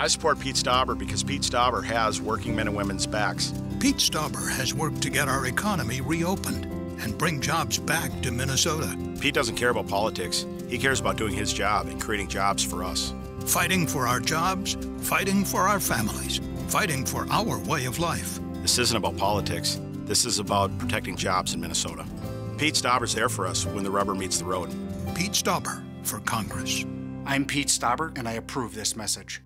I support Pete Stauber because Pete Stauber has working men and women's backs. Pete Stauber has worked to get our economy reopened and bring jobs back to Minnesota. Pete doesn't care about politics. He cares about doing his job and creating jobs for us. Fighting for our jobs, fighting for our families, fighting for our way of life. This isn't about politics. This is about protecting jobs in Minnesota. Pete Stauber's there for us when the rubber meets the road. Pete Stauber for Congress. I'm Pete Stauber, and I approve this message.